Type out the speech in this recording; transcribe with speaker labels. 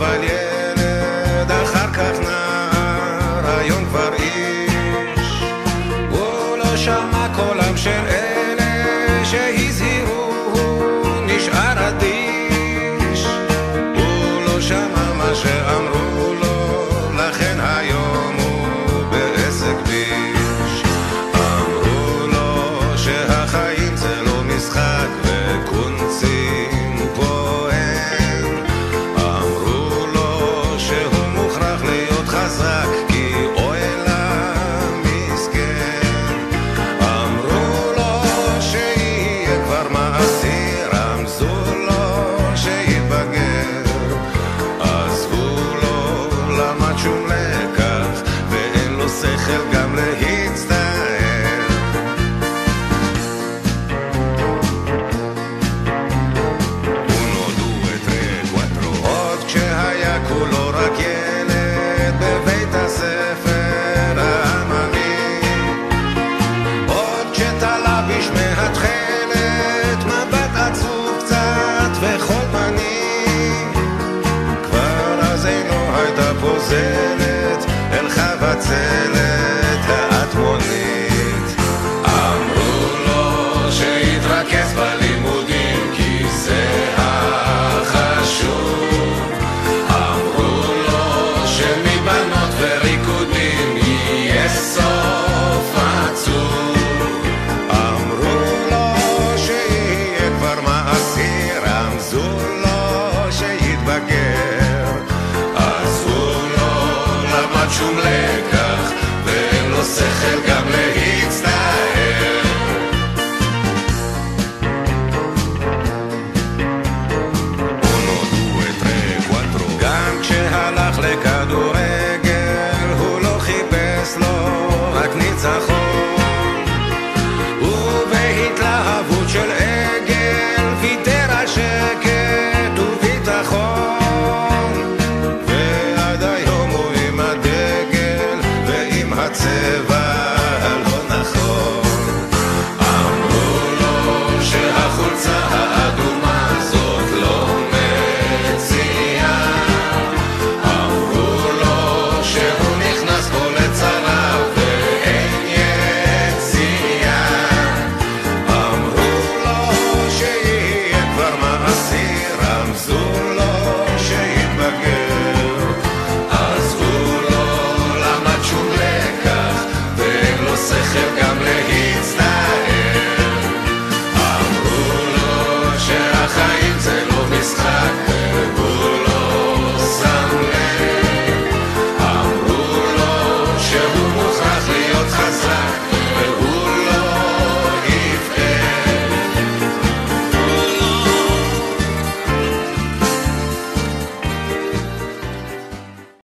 Speaker 1: אבל ילד, אחר כך נער, היום כבר איש, הוא לא שמע ואין לו שכל גם להצטער. Jumla הצבע